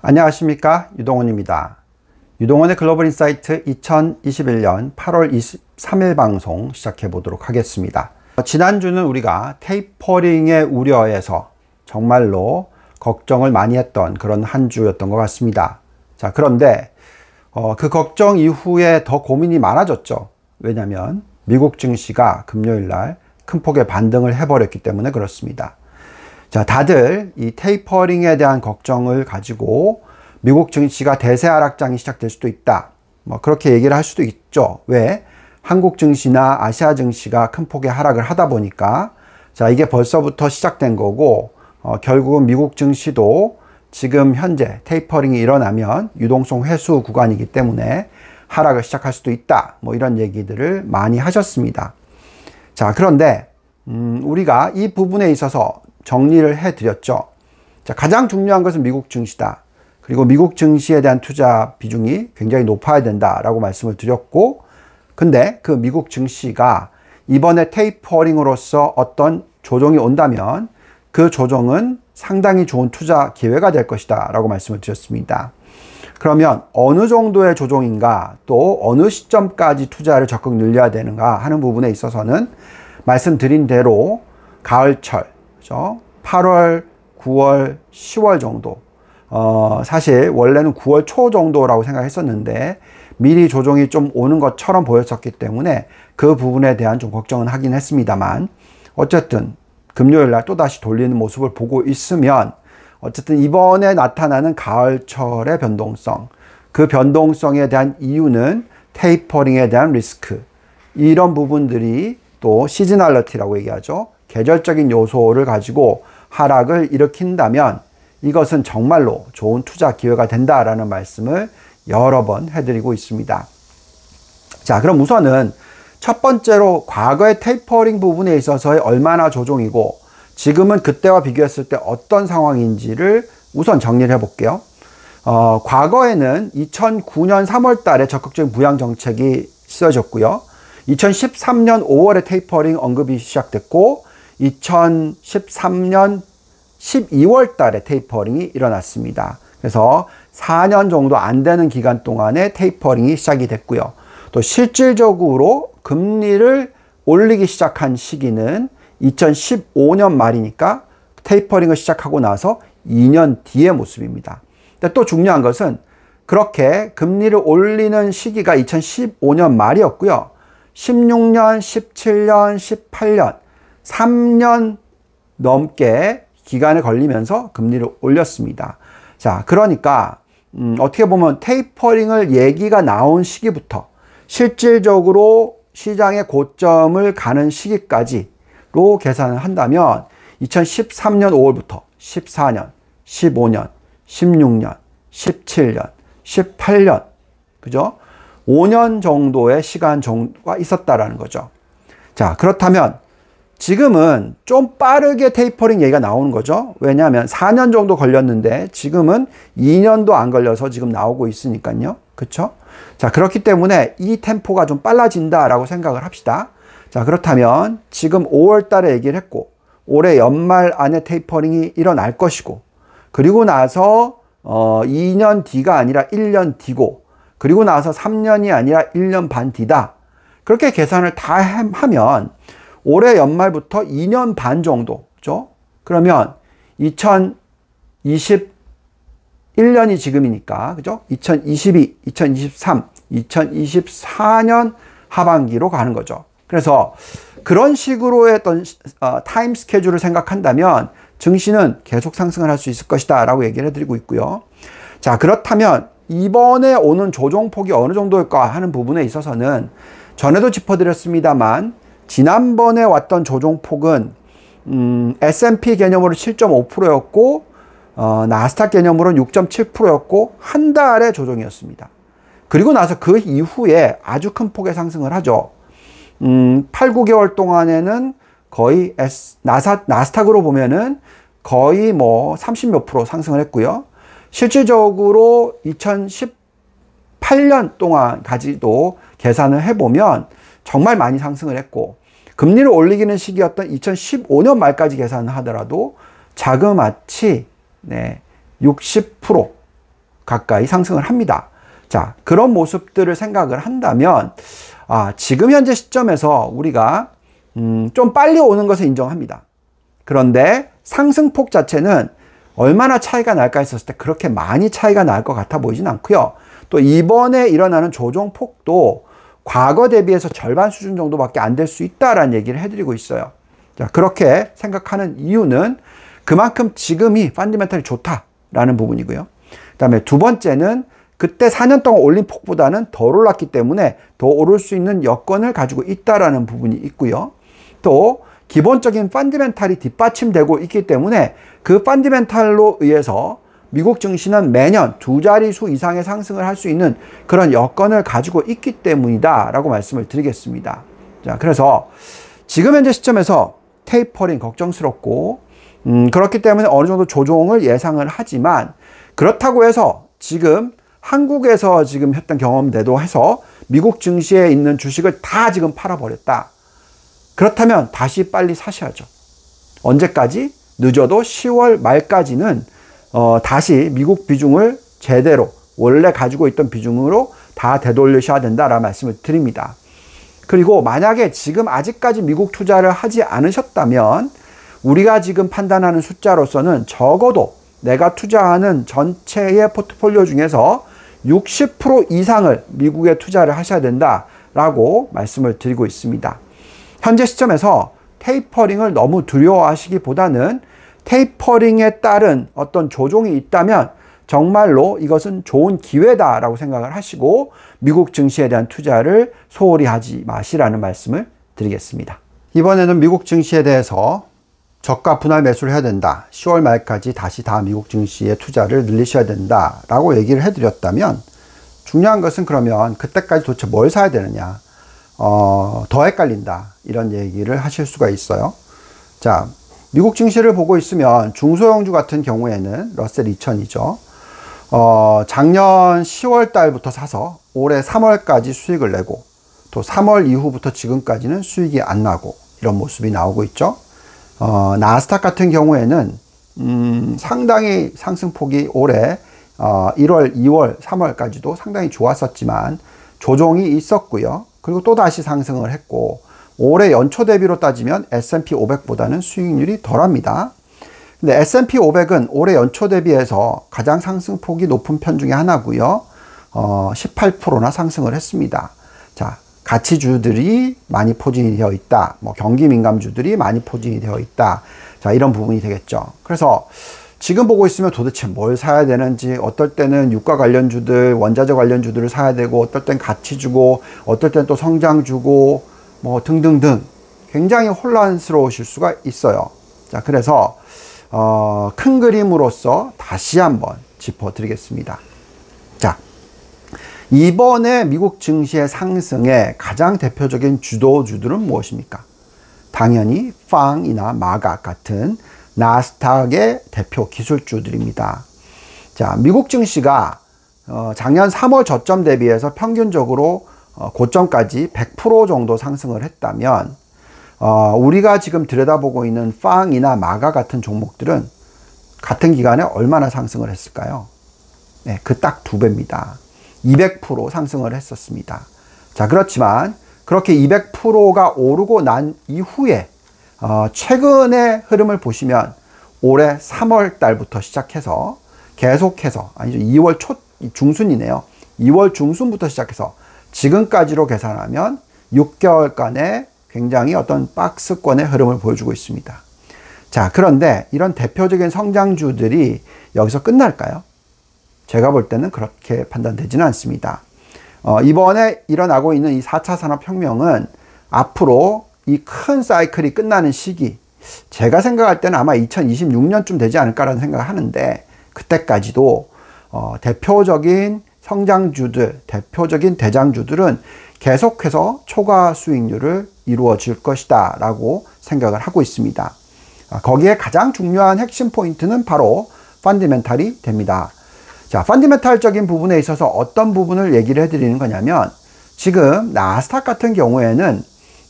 안녕하십니까 유동원입니다. 유동원의 글로벌 인사이트 2021년 8월 23일 방송 시작해 보도록 하겠습니다. 지난주는 우리가 테이퍼링의 우려에서 정말로 걱정을 많이 했던 그런 한 주였던 것 같습니다. 자, 그런데 어, 그 걱정 이후에 더 고민이 많아졌죠. 왜냐하면 미국 증시가 금요일 날 큰 폭의 반등을 해버렸기 때문에 그렇습니다. 자, 다들 이 테이퍼링에 대한 걱정을 가지고 미국 증시가 대세 하락장이 시작될 수도 있다. 뭐 그렇게 얘기를 할 수도 있죠. 왜? 한국 증시나 아시아 증시가 큰 폭의 하락을 하다 보니까 자, 이게 벌써부터 시작된 거고 어, 결국은 미국 증시도 지금 현재 테이퍼링이 일어나면 유동성 회수 구간이기 때문에 하락을 시작할 수도 있다. 뭐 이런 얘기들을 많이 하셨습니다. 자, 그런데 음, 우리가 이 부분에 있어서 정리를 해 드렸죠. 자, 가장 중요한 것은 미국 증시다. 그리고 미국 증시에 대한 투자 비중이 굉장히 높아야 된다라고 말씀을 드렸고, 근데 그 미국 증시가 이번에 테이퍼링으로서 어떤 조정이 온다면 그 조정은 상당히 좋은 투자 기회가 될 것이다 라고 말씀을 드렸습니다. 그러면 어느 정도의 조정인가 또 어느 시점까지 투자를 적극 늘려야 되는가 하는 부분에 있어서는 말씀드린 대로 가을철, 그죠? 8월, 9월, 10월 정도. 어, 사실 원래는 9월 초 정도라고 생각했었는데 미리 조정이 좀 오는 것처럼 보였었기 때문에 그 부분에 대한 좀 걱정은 하긴 했습니다만 어쨌든 금요일 날 또다시 돌리는 모습을 보고 있으면 어쨌든 이번에 나타나는 가을철의 변동성, 그 변동성에 대한 이유는 테이퍼링에 대한 리스크, 이런 부분들이 또 시즈널러티라고 얘기하죠. 계절적인 요소를 가지고 하락을 일으킨다면 이것은 정말로 좋은 투자 기회가 된다라는 말씀을 여러 번 해드리고 있습니다. 자, 그럼 우선은 첫 번째로 과거의 테이퍼링 부분에 있어서의 얼마나 조종이고 지금은 그때와 비교했을 때 어떤 상황인지를 우선 정리를 해볼게요. 어, 과거에는 2009년 3월 달에 적극적인 부양 정책이 쓰여졌고요. 2013년 5월에 테이퍼링 언급이 시작됐고 2013년 12월 달에 테이퍼링이 일어났습니다. 그래서 4년 정도 안 되는 기간 동안에 테이퍼링이 시작이 됐고요. 또 실질적으로 금리를 올리기 시작한 시기는 2015년 말이니까 테이퍼링을 시작하고 나서 2년 뒤의 모습입니다. 근데 또 중요한 것은 그렇게 금리를 올리는 시기가 2015년 말이었고요. 16년, 17년, 18년, 3년 넘게 기간에 걸리면서 금리를 올렸습니다. 자, 그러니까 음, 어떻게 보면 테이퍼링을 얘기가 나온 시기부터 실질적으로 시장의 고점을 가는 시기까지로 계산을 한다면 2013년 5월부터 14년, 15년, 16년, 17년, 18년, 그죠? 5년 정도의 시간 정도가 있었다라는 거죠. 자, 그렇다면 지금은 좀 빠르게 테이퍼링 얘기가 나오는 거죠. 왜냐하면 4년 정도 걸렸는데 지금은 2년도 안 걸려서 지금 나오고 있으니까요. 그렇죠? 자, 그렇기 때문에 이 템포가 좀 빨라진다라고 생각을 합시다. 자, 그렇다면 지금 5월 달에 얘기를 했고 올해 연말 안에 테이퍼링이 일어날 것이고 그리고 나서 어 2년 뒤가 아니라 1년 뒤고 그리고 나서 3년이 아니라 1년 반 뒤다. 그렇게 계산을 다 하면 올해 연말부터 2년 반 정도죠. 그러면 2021년이 지금이니까 그죠? 2022, 2023, 2024년 하반기로 가는 거죠. 그래서 그런 식으로의 어떤 어, 타임 스케줄을 생각한다면 증시는 계속 상승을 할 수 있을 것이다 라고 얘기를 해드리고 있고요. 자 그렇다면 이번에 오는 조정폭이 어느 정도일까 하는 부분에 있어서는 전에도 짚어드렸습니다만 지난번에 왔던 조정폭은 음, S&P 개념으로 7.5%였고 어, 나스닥 개념으로는 6.7%였고 한 달의 조정이었습니다. 그리고 나서 그 이후에 아주 큰 폭의 상승을 하죠. 음, 8, 9개월 동안에는 거의 S, 나사, 나스닥으로 보면은 거의 뭐 30몇 프로 상승을 했고요. 실질적으로 2018년 동안까지도 계산을 해보면 정말 많이 상승을 했고 금리를 올리기는 시기였던 2015년 말까지 계산을 하더라도 자그마치 네, 60% 가까이 상승을 합니다. 자, 그런 모습들을 생각을 한다면, 아, 지금 현재 시점에서 우리가, 음, 좀 빨리 오는 것을 인정합니다. 그런데 상승폭 자체는 얼마나 차이가 날까 했었을 때 그렇게 많이 차이가 날 것 같아 보이진 않고요. 또 이번에 일어나는 조정폭도 과거 대비해서 절반 수준 정도밖에 안 될 수 있다라는 얘기를 해드리고 있어요. 자, 그렇게 생각하는 이유는 그만큼 지금이 펀디멘탈이 좋다라는 부분이고요. 그 다음에 두 번째는 그때 4년 동안 올린 폭보다는 덜 올랐기 때문에 더 오를 수 있는 여건을 가지고 있다라는 부분이 있고요. 또 기본적인 펀디멘탈이 뒷받침되고 있기 때문에 그 펀디멘탈로 의해서 미국 증시는 매년 두 자릿수 이상의 상승을 할 수 있는 그런 여건을 가지고 있기 때문이다 라고 말씀을 드리겠습니다. 자, 그래서 지금 현재 시점에서 테이퍼링 걱정스럽고 음, 그렇기 때문에 어느 정도 조종을 예상을 하지만 그렇다고 해서 지금 한국에서 지금 했던 경험대로 해서 미국 증시에 있는 주식을 다 지금 팔아버렸다. 그렇다면 다시 빨리 사셔야죠. 언제까지? 늦어도 10월 말까지는 어, 다시 미국 비중을 제대로 원래 가지고 있던 비중으로 다 되돌리셔야 된다라는 말씀을 드립니다. 그리고 만약에 지금 아직까지 미국 투자를 하지 않으셨다면 우리가 지금 판단하는 숫자로서는 적어도 내가 투자하는 전체의 포트폴리오 중에서 60% 이상을 미국에 투자를 하셔야 된다라고 말씀을 드리고 있습니다. 현재 시점에서 테이퍼링을 너무 두려워하시기보다는 테이퍼링에 따른 어떤 조종이 있다면 정말로 이것은 좋은 기회다라고 생각을 하시고 미국 증시에 대한 투자를 소홀히 하지 마시라는 말씀을 드리겠습니다. 이번에는 미국 증시에 대해서 저가 분할 매수를 해야 된다. 10월 말까지 다시 다 미국 증시에 투자를 늘리셔야 된다 라고 얘기를 해드렸다면 중요한 것은 그러면 그때까지 도대체 뭘 사야 되느냐. 어, 더 헷갈린다. 이런 얘기를 하실 수가 있어요. 자, 미국 증시를 보고 있으면 중소형주 같은 경우에는 러셀 2000이죠. 어, 작년 10월 달부터 사서 올해 3월까지 수익을 내고 또 3월 이후부터 지금까지는 수익이 안 나고 이런 모습이 나오고 있죠. 어, 나스닥 같은 경우에는 음, 상당히 상승폭이 올해 어, 1월, 2월, 3월까지도 상당히 좋았었지만 조정이 있었고요. 그리고 또 다시 상승을 했고 올해 연초 대비로 따지면 S&P 500보다는 수익률이 덜합니다. 근데 S&P 500은 올해 연초 대비해서 가장 상승폭이 높은 편 중에 하나고요. 어, 18%나 상승을 했습니다. 자, 가치주들이 많이 포진이 되어 있다. 뭐 경기 민감주들이 많이 포진이 되어 있다. 자, 이런 부분이 되겠죠. 그래서 지금 보고 있으면 도대체 뭘 사야 되는지 어떨 때는 유가 관련주들, 원자재 관련주들을 사야 되고 어떨 땐 가치 주고 어떨 땐 또 성장 주고 뭐 등등등 굉장히 혼란스러우실 수가 있어요. 자, 그래서 어, 큰 그림으로서 다시 한번 짚어드리겠습니다. 자, 이번에 미국 증시의 상승의 가장 대표적인 주도주들은 무엇입니까? 당연히 팡이나 마각 같은 나스닥의 대표 기술주들입니다. 자, 미국 증시가 어, 작년 3월 저점 대비해서 평균적으로 어, 고점까지 100% 정도 상승을 했다면 어, 우리가 지금 들여다보고 있는 빵이나 마가 같은 종목들은 같은 기간에 얼마나 상승을 했을까요? 네, 그 딱 두 배입니다. 200% 상승을 했었습니다. 자, 그렇지만 그렇게 200%가 오르고 난 이후에 어, 최근의 흐름을 보시면 올해 3월 달부터 시작해서 계속해서 아니죠 2월 초 중순이네요. 2월 중순부터 시작해서 지금까지로 계산하면 6개월간의 굉장히 어떤 박스권의 흐름을 보여주고 있습니다. 자, 그런데 이런 대표적인 성장주들이 여기서 끝날까요? 제가 볼 때는 그렇게 판단되지는 않습니다. 어, 이번에 일어나고 있는 이 4차 산업혁명은 앞으로 이 큰 사이클이 끝나는 시기, 제가 생각할 때는 아마 2026년쯤 되지 않을까라는 생각을 하는데, 그때까지도 어, 대표적인 성장주들, 대표적인 대장주들은 계속해서 초과 수익률을 이루어질 것이다 라고 생각을 하고 있습니다. 아, 거기에 가장 중요한 핵심 포인트는 바로 펀디멘탈이 됩니다. 자, 펀디멘탈적인 부분에 있어서 어떤 부분을 얘기를 해드리는 거냐면 지금 나스닥 같은 경우에는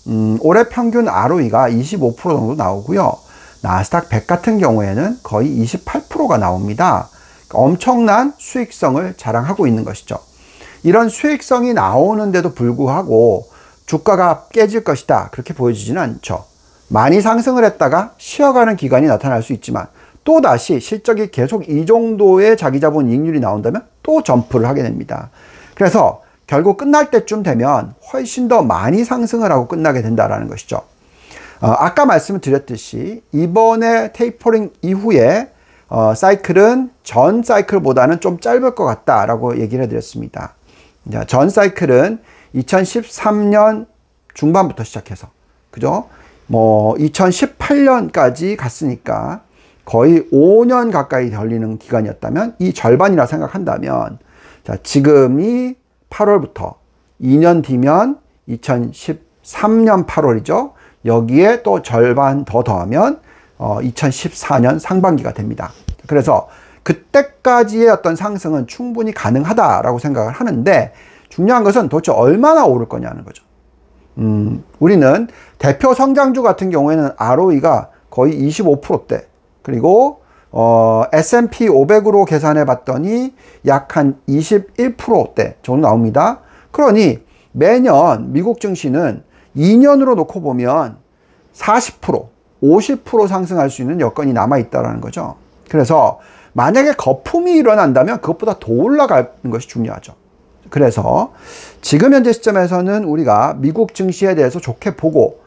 음, 올해 평균 ROE가 25% 정도 나오고요. 나스닥 100 같은 경우에는 거의 28%가 나옵니다. 엄청난 수익성을 자랑하고 있는 것이죠. 이런 수익성이 나오는데도 불구하고 주가가 깨질 것이다. 그렇게 보여지지는 않죠. 많이 상승을 했다가 쉬어가는 기간이 나타날 수 있지만 또다시 실적이 계속 이 정도의 자기 자본 이익률이 나온다면 또 점프를 하게 됩니다. 그래서 결국 끝날 때쯤 되면 훨씬 더 많이 상승을 하고 끝나게 된다는 것이죠. 어, 아까 말씀을 드렸듯이 이번에 테이퍼링 이후에 어, 사이클은 전 사이클보다는 좀 짧을 것 같다라고 얘기를 해드렸습니다. 자, 전 사이클은 2013년 중반부터 시작해서 그죠? 뭐 2018년까지 갔으니까 거의 5년 가까이 걸리는 기간이었다면 이 절반이라 생각한다면 자, 지금이 8월부터 2년 뒤면 2013년 8월이죠. 여기에 또 절반 더 더하면 어, 2014년 상반기가 됩니다. 그래서 그때까지의 어떤 상승은 충분히 가능하다라고 생각을 하는데 중요한 것은 도대체 얼마나 오를 거냐는 거죠. 음, 우리는 대표 성장주 같은 경우에는 ROE가 거의 25%대 그리고 어, S&P 500으로 계산해 봤더니 약 한 21%대 정도 나옵니다. 그러니 매년 미국 증시는 2년으로 놓고 보면 40%, 50% 상승할 수 있는 여건이 남아 있다는 거죠. 그래서 만약에 거품이 일어난다면 그것보다 더 올라가는 것이 중요하죠. 그래서 지금 현재 시점에서는 우리가 미국 증시에 대해서 좋게 보고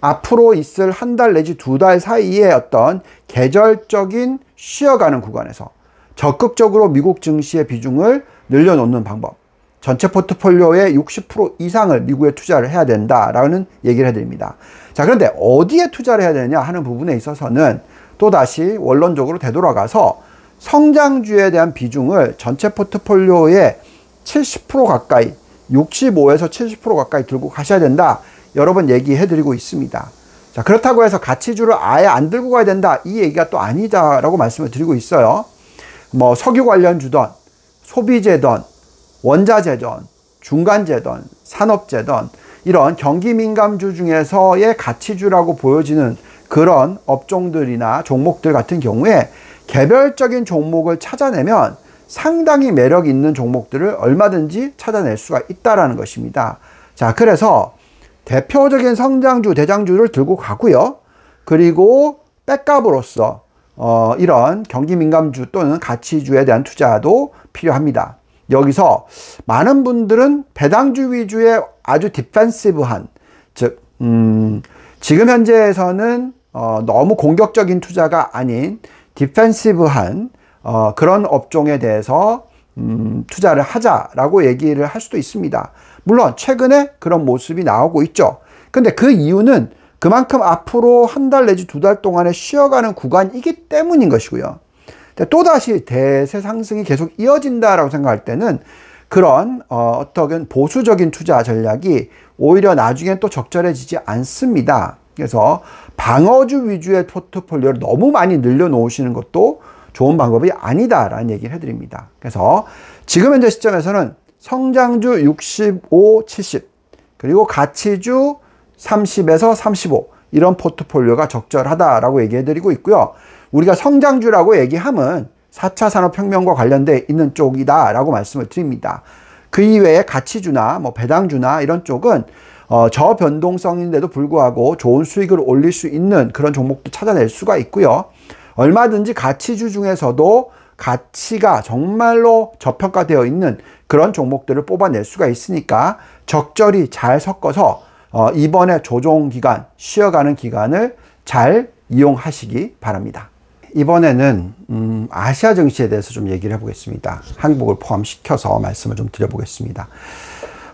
앞으로 있을 한 달 내지 두 달 사이에 어떤 계절적인 쉬어가는 구간에서 적극적으로 미국 증시의 비중을 늘려놓는 방법. 전체 포트폴리오의 60% 이상을 미국에 투자를 해야 된다라는 얘기를 해드립니다. 자, 그런데 어디에 투자를 해야 되느냐 하는 부분에 있어서는 또다시 원론적으로 되돌아가서 성장주에 대한 비중을 전체 포트폴리오의 70% 가까이 65에서 70% 가까이 들고 가셔야 된다. 여러 번 얘기해 드리고 있습니다. 자, 그렇다고 해서 가치주를 아예 안 들고 가야 된다. 이 얘기가 또 아니다라고 말씀을 드리고 있어요. 뭐 석유 관련주든 소비재든 원자재든 중간재든 산업재든 이런 경기 민감주 중에서의 가치주라고 보여지는 그런 업종들이나 종목들 같은 경우에 개별적인 종목을 찾아내면 상당히 매력 있는 종목들을 얼마든지 찾아낼 수가 있다라는 것입니다. 자, 그래서 대표적인 성장주, 대장주를 들고 가고요. 그리고 백값으로서 어, 이런 경기 민감주 또는 가치주에 대한 투자도 필요합니다. 여기서 많은 분들은 배당주 위주의 아주 디펜시브한 즉 음, 지금 현재에서는 어, 너무 공격적인 투자가 아닌 디펜시브한 어, 그런 업종에 대해서 음, 투자를 하자라고 얘기를 할 수도 있습니다. 물론 최근에 그런 모습이 나오고 있죠. 근데 그 이유는 그만큼 앞으로 한 달 내지 두 달 동안에 쉬어가는 구간이기 때문인 것이고요. 또다시 대세 상승이 계속 이어진다라고 생각할 때는 그런 어, 어떤 보수적인 투자 전략이 오히려 나중엔 또 적절해지지 않습니다. 그래서 방어주 위주의 포트폴리오를 너무 많이 늘려놓으시는 것도 좋은 방법이 아니다라는 얘기를 해드립니다. 그래서 지금 현재 시점에서는 성장주 65, 70 그리고 가치주 30에서 35 이런 포트폴리오가 적절하다라고 얘기해드리고 있고요. 우리가 성장주라고 얘기하면 4차 산업혁명과 관련돼 있는 쪽이다라고 말씀을 드립니다. 그 이외에 가치주나 뭐 배당주나 이런 쪽은 어, 저변동성인데도 불구하고 좋은 수익을 올릴 수 있는 그런 종목도 찾아낼 수가 있고요. 얼마든지 가치주 중에서도 가치가 정말로 저평가되어 있는 그런 종목들을 뽑아낼 수가 있으니까 적절히 잘 섞어서 어, 이번에 조정 기간, 쉬어가는 기간을 잘 이용하시기 바랍니다. 이번에는 음, 아시아 증시에 대해서 좀 얘기를 해보겠습니다. 한국을 포함시켜서 말씀을 좀 드려보겠습니다.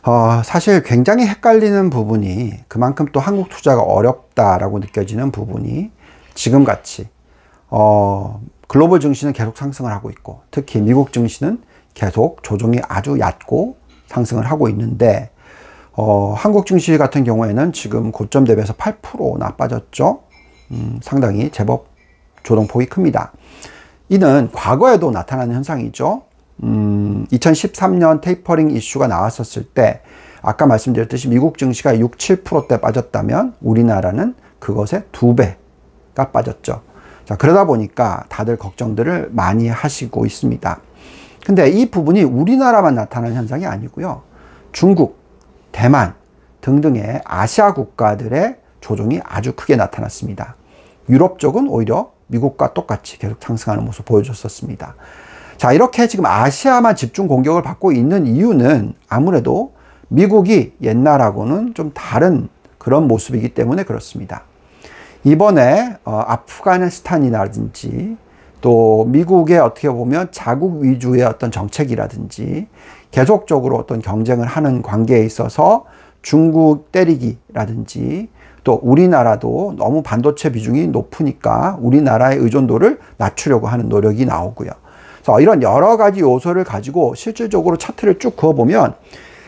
어, 사실 굉장히 헷갈리는 부분이 그만큼 또 한국 투자가 어렵다라고 느껴지는 부분이 지금같이 어, 글로벌 증시는 계속 상승을 하고 있고 특히 미국 증시는 계속 조정이 아주 얕고 상승을 하고 있는데 어, 한국 증시 같은 경우에는 지금 고점 대비해서 8% 나빠졌죠. 음, 상당히 제법 조동폭이 큽니다. 이는 과거에도 나타나는 현상이죠. 음, 2013년 테이퍼링 이슈가 나왔었을 때 아까 말씀드렸듯이 미국 증시가 6, 7%대 빠졌다면 우리나라는 그것의 두 배가 빠졌죠. 자, 그러다 보니까 다들 걱정들을 많이 하시고 있습니다. 근데 이 부분이 우리나라만 나타나는 현상이 아니고요. 중국, 대만 등등의 아시아 국가들의 조정이 아주 크게 나타났습니다. 유럽 쪽은 오히려 미국과 똑같이 계속 상승하는 모습 보여줬었습니다. 자, 이렇게 지금 아시아만 집중 공격을 받고 있는 이유는 아무래도 미국이 옛날하고는 좀 다른 그런 모습이기 때문에 그렇습니다. 이번에 어, 아프가니스탄이라든지 또 미국의 어떻게 보면 자국 위주의 어떤 정책이라든지 계속적으로 어떤 경쟁을 하는 관계에 있어서 중국 때리기라든지 또 우리나라도 너무 반도체 비중이 높으니까 우리나라의 의존도를 낮추려고 하는 노력이 나오고요. 그래서 이런 여러 가지 요소를 가지고 실질적으로 차트를 쭉 그어보면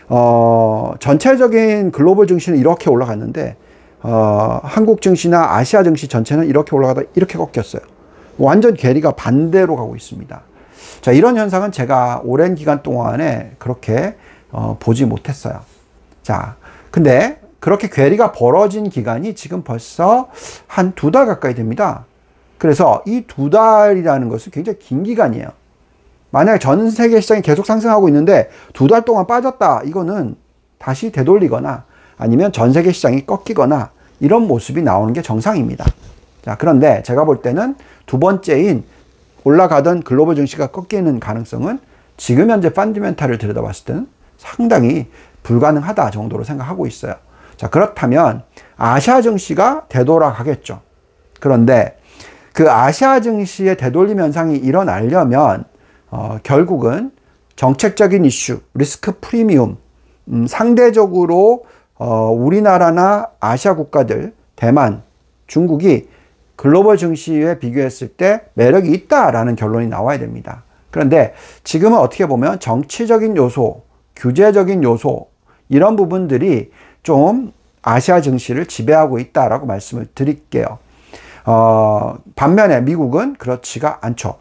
어, 전체적인 글로벌 증시는 이렇게 올라갔는데 어, 한국 증시나 아시아 증시 전체는 이렇게 올라가다 이렇게 꺾였어요. 완전 괴리가 반대로 가고 있습니다. 자, 이런 현상은 제가 오랜 기간 동안에 그렇게 어, 보지 못했어요. 자, 근데 그렇게 괴리가 벌어진 기간이 지금 벌써 한 두 달 가까이 됩니다. 그래서 이 두 달이라는 것은 굉장히 긴 기간이에요. 만약에 전 세계 시장이 계속 상승하고 있는데 두 달 동안 빠졌다. 이거는 다시 되돌리거나 아니면 전 세계 시장이 꺾이거나 이런 모습이 나오는 게 정상입니다. 자, 그런데 제가 볼 때는 두 번째인 올라가던 글로벌 증시가 꺾이는 가능성은 지금 현재 펀디멘탈을 들여다봤을 때는 상당히 불가능하다 정도로 생각하고 있어요. 자, 그렇다면 아시아 증시가 되돌아가겠죠. 그런데 그 아시아 증시의 되돌림 현상이 일어나려면 어, 결국은 정책적인 이슈, 리스크 프리미엄, 음, 상대적으로 어, 우리나라나 아시아 국가들, 대만, 중국이 글로벌 증시에 비교했을 때 매력이 있다라는 결론이 나와야 됩니다. 그런데 지금은 어떻게 보면 정치적인 요소, 규제적인 요소, 이런 부분들이 좀 아시아 증시를 지배하고 있다라고 말씀을 드릴게요. 어, 반면에 미국은 그렇지가 않죠.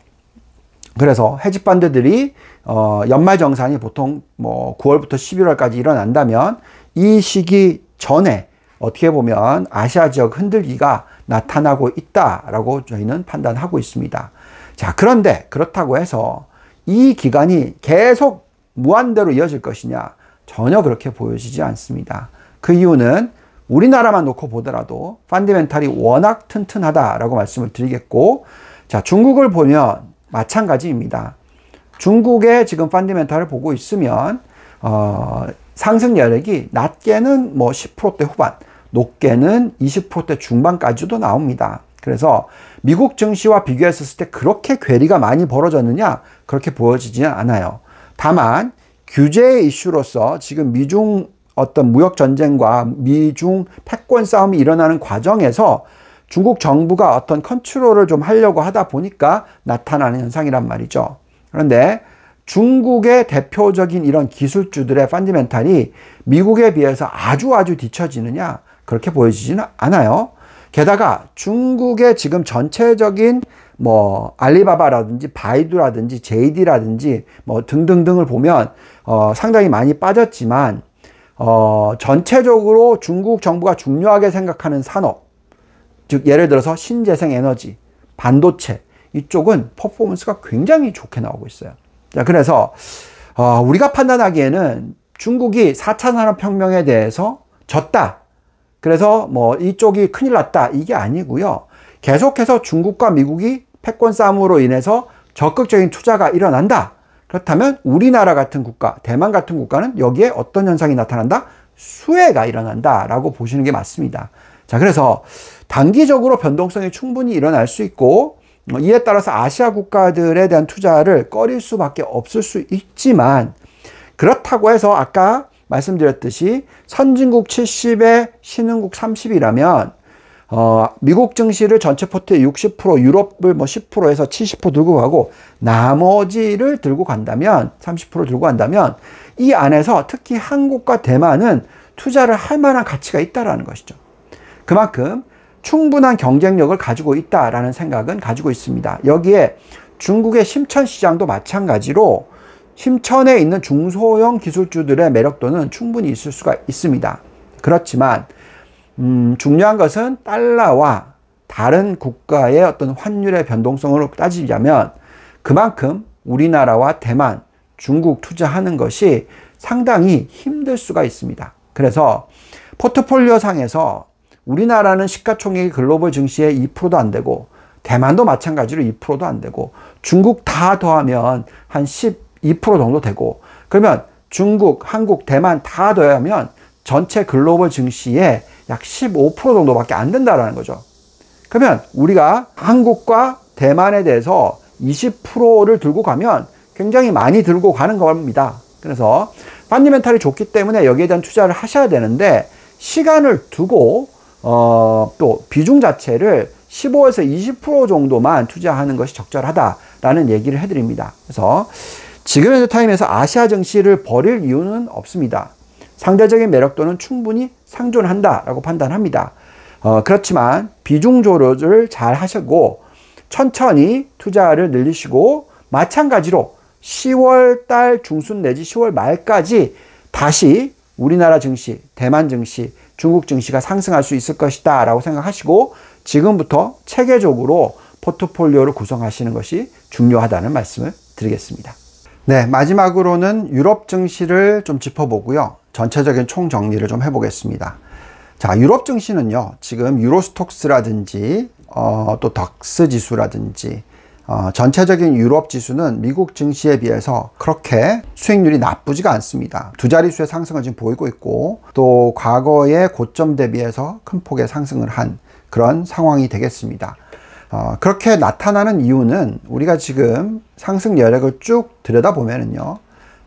그래서 헤지 펀드들이 어, 연말 정산이 보통 뭐 9월부터 11월까지 일어난다면 이 시기 전에 어떻게 보면 아시아 지역 흔들기가 나타나고 있다라고 저희는 판단하고 있습니다. 자, 그런데 그렇다고 해서 이 기간이 계속 무한대로 이어질 것이냐? 전혀 그렇게 보여지지 않습니다. 그 이유는 우리나라만 놓고 보더라도 펀디멘탈이 워낙 튼튼하다라고 말씀을 드리겠고, 자, 중국을 보면 마찬가지입니다. 중국의 지금 펀디멘탈을 보고 있으면, 어, 상승 여력이 낮게는 뭐 10%대 후반, 높게는 20%대 중반까지도 나옵니다. 그래서 미국 증시와 비교했을 때 그렇게 괴리가 많이 벌어졌느냐? 그렇게 보여지지는 않아요. 다만, 규제 이슈로서 지금 미중 어떤 무역 전쟁과 미중 패권 싸움이 일어나는 과정에서 중국 정부가 어떤 컨트롤을 좀 하려고 하다 보니까 나타나는 현상이란 말이죠. 그런데 중국의 대표적인 이런 기술주들의 펀디멘탈이 미국에 비해서 아주 아주 뒤처지느냐? 그렇게 보여지지는 않아요. 게다가 중국의 지금 전체적인 뭐 알리바바라든지 바이두라든지 JD라든지 뭐 등등등을 보면 어 상당히 많이 빠졌지만 어 전체적으로 중국 정부가 중요하게 생각하는 산업 즉 예를 들어서 신재생 에너지, 반도체 이쪽은 퍼포먼스가 굉장히 좋게 나오고 있어요. 자, 그래서 어 우리가 판단하기에는 중국이 4차 산업혁명에 대해서 졌다. 그래서 뭐 이쪽이 큰일 났다 이게 아니고요. 계속해서 중국과 미국이 패권 싸움으로 인해서 적극적인 투자가 일어난다. 그렇다면 우리나라 같은 국가, 대만 같은 국가는 여기에 어떤 현상이 나타난다? 수혜가 일어난다라고 보시는 게 맞습니다. 자, 그래서 단기적으로 변동성이 충분히 일어날 수 있고 뭐 이에 따라서 아시아 국가들에 대한 투자를 꺼릴 수밖에 없을 수 있지만 그렇다고 해서 아까 말씀드렸듯이 선진국 70에 신흥국 30이라면 어, 미국 증시를 전체 포트의 60% 유럽을 뭐 10%에서 70% 들고 가고 나머지를 들고 간다면 30% 들고 간다면 이 안에서 특히 한국과 대만은 투자를 할 만한 가치가 있다라는 것이죠. 그만큼 충분한 경쟁력을 가지고 있다라는 생각은 가지고 있습니다. 여기에 중국의 심천 시장도 마찬가지로 심천에 있는 중소형 기술주들의 매력도는 충분히 있을 수가 있습니다. 그렇지만 음, 중요한 것은 달러와 다른 국가의 어떤 환율의 변동성으로 따지자면 그만큼 우리나라와 대만, 중국 투자하는 것이 상당히 힘들 수가 있습니다. 그래서 포트폴리오 상에서 우리나라는 시가총액이 글로벌 증시의 2%도 안 되고 대만도 마찬가지로 2%도 안 되고 중국 다 더하면 한 12% 정도 되고 그러면 중국, 한국, 대만 다 더하면 전체 글로벌 증시의 약 15% 정도밖에 안 된다라는 거죠. 그러면 우리가 한국과 대만에 대해서 20%를 들고 가면 굉장히 많이 들고 가는 겁니다. 그래서 펀디멘탈이 좋기 때문에 여기에 대한 투자를 하셔야 되는데 시간을 두고 어, 또 비중 자체를 15에서 20% 정도만 투자하는 것이 적절하다라는 얘기를 해드립니다. 그래서 지금 현재 타임에서 아시아 증시를 버릴 이유는 없습니다. 상대적인 매력도는 충분히 상존한다라고 판단합니다. 어, 그렇지만 비중 조절을 잘 하시고 천천히 투자를 늘리시고 마찬가지로 10월 달 중순 내지 10월 말까지 다시 우리나라 증시, 대만 증시, 중국 증시가 상승할 수 있을 것이다 라고 생각하시고 지금부터 체계적으로 포트폴리오를 구성하시는 것이 중요하다는 말씀을 드리겠습니다. 네, 마지막으로는 유럽 증시를 좀 짚어보고요. 전체적인 총 정리를 좀 해보겠습니다. 자, 유럽 증시는요, 지금 유로스톡스라든지, 어, 또 덕스 지수라든지, 어, 전체적인 유럽 지수는 미국 증시에 비해서 그렇게 수익률이 나쁘지가 않습니다. 두 자릿수의 상승을 지금 보이고 있고, 또 과거의 고점 대비해서 큰 폭의 상승을 한 그런 상황이 되겠습니다. 어, 그렇게 나타나는 이유는 우리가 지금 상승 여력을 쭉 들여다보면은요,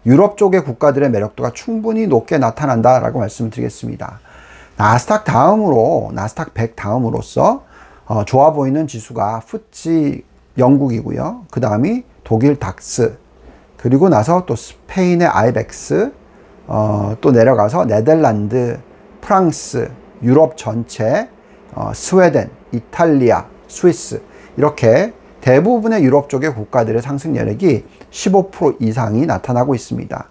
유럽 쪽의 국가들의 매력도가 충분히 높게 나타난다라고 말씀드리겠습니다. 나스닥 다음으로, 나스닥 100 다음으로서 어, 좋아 보이는 지수가 푸치 영국이고요. 그 다음이 독일 닥스, 그리고 나서 또 스페인의 아이벡스, 어, 또 내려가서 네덜란드, 프랑스, 유럽 전체, 어, 스웨덴, 이탈리아, 스위스 이렇게 대부분의 유럽 쪽의 국가들의 상승 여력이 15% 이상이 나타나고 있습니다.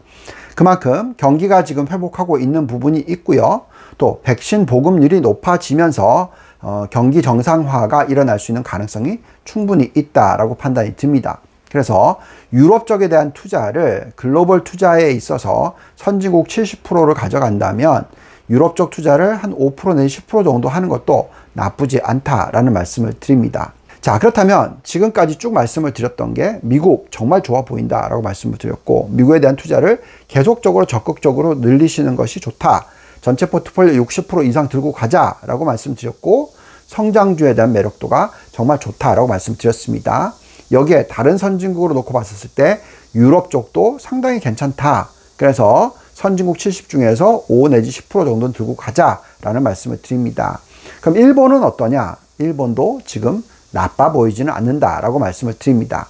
그만큼 경기가 지금 회복하고 있는 부분이 있고요. 또 백신 보급률이 높아지면서 어, 경기 정상화가 일어날 수 있는 가능성이 충분히 있다라고 판단이 듭니다. 그래서 유럽 쪽에 대한 투자를 글로벌 투자에 있어서 선진국 70%를 가져간다면 유럽 쪽 투자를 한 5% 내지 10% 정도 하는 것도 나쁘지 않다라는 말씀을 드립니다. 자, 그렇다면 지금까지 쭉 말씀을 드렸던 게 미국 정말 좋아 보인다라고 말씀을 드렸고 미국에 대한 투자를 계속적으로 적극적으로 늘리시는 것이 좋다. 전체 포트폴리오 60% 이상 들고 가자라고 말씀드렸고 성장주에 대한 매력도가 정말 좋다라고 말씀드렸습니다. 여기에 다른 선진국으로 놓고 봤을 때 유럽 쪽도 상당히 괜찮다. 그래서 선진국 70 중에서 5 내지 10% 정도는 들고 가자라는 말씀을 드립니다. 그럼 일본은 어떠냐? 일본도 지금 나빠 보이지는 않는다라고 말씀을 드립니다.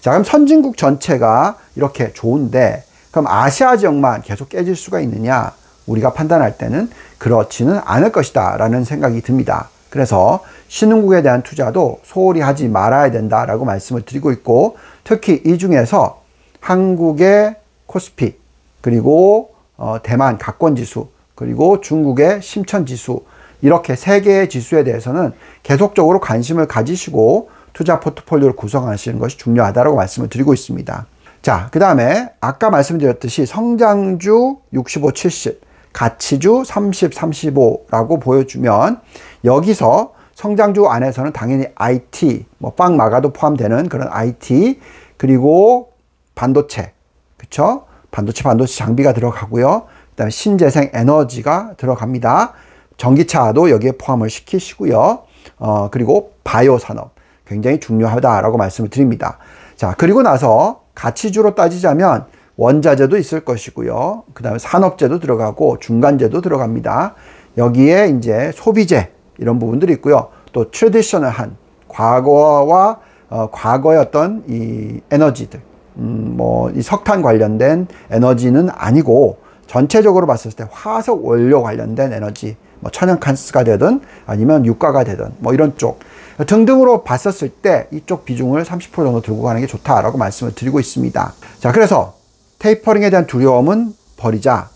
자, 그럼 선진국 전체가 이렇게 좋은데 그럼 아시아 지역만 계속 깨질 수가 있느냐? 우리가 판단할 때는 그렇지는 않을 것이다 라는 생각이 듭니다. 그래서 신흥국에 대한 투자도 소홀히 하지 말아야 된다라고 말씀을 드리고 있고 특히 이 중에서 한국의 코스피 그리고 어, 대만 가권 지수 그리고 중국의 심천 지수 이렇게 세 개의 지수에 대해서는 계속적으로 관심을 가지시고 투자 포트폴리오를 구성하시는 것이 중요하다고 말씀을 드리고 있습니다. 자, 그 다음에 아까 말씀드렸듯이 성장주 65, 70, 가치주 30, 35라고 보여주면 여기서 성장주 안에서는 당연히 IT, 뭐 빵 마가도 포함되는 그런 IT 그리고 반도체, 그쵸? 반도체 반도체 장비가 들어가고요. 그다음에 신재생 에너지가 들어갑니다. 전기차도 여기에 포함을 시키시고요. 어, 그리고 바이오 산업 굉장히 중요하다라고 말씀을 드립니다. 자, 그리고 나서 가치주로 따지자면 원자재도 있을 것이고요. 그 다음에 산업재도 들어가고 중간재도 들어갑니다. 여기에 이제 소비재 이런 부분들이 있고요. 또 트레디셔널한 과거와 어, 과거의 어떤 이 에너지들, 음, 뭐 이 석탄 관련된 에너지는 아니고 전체적으로 봤을 때 화석 원료 관련된 에너지, 뭐 천연가스가 되든 아니면 유가가 되든 뭐 이런 쪽 등등으로 봤었을 때 이쪽 비중을 30% 정도 들고 가는 게 좋다라고 말씀을 드리고 있습니다. 자, 그래서 테이퍼링에 대한 두려움은 버리자.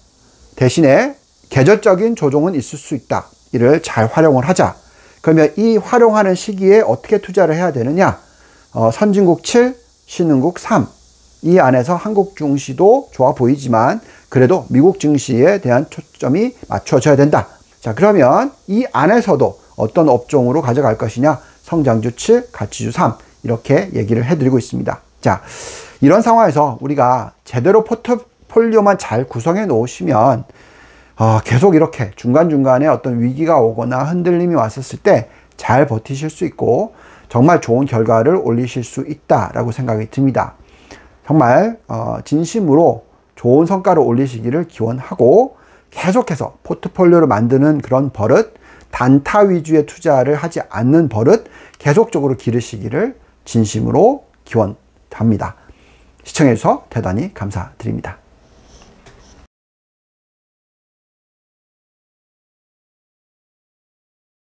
대신에 계절적인 조정은 있을 수 있다. 이를 잘 활용을 하자. 그러면 이 활용하는 시기에 어떻게 투자를 해야 되느냐? 어, 선진국 7, 신흥국 3. 이 안에서 한국 증시도 좋아 보이지만 그래도 미국 증시에 대한 초점이 맞춰져야 된다. 자, 그러면 이 안에서도 어떤 업종으로 가져갈 것이냐? 성장주 7, 가치주 3. 이렇게 얘기를 해드리고 있습니다. 자, 이런 상황에서 우리가 제대로 포트폴리오만 잘 구성해 놓으시면 어, 계속 이렇게 중간중간에 어떤 위기가 오거나 흔들림이 왔었을 때 잘 버티실 수 있고 정말 좋은 결과를 올리실 수 있다라고 생각이 듭니다. 정말 어, 진심으로 좋은 성과를 올리시기를 기원하고 계속해서 포트폴리오를 만드는 그런 버릇, 단타 위주의 투자를 하지 않는 버릇 계속적으로 기르시기를 진심으로 기원합니다. 시청해주셔서 대단히 감사드립니다.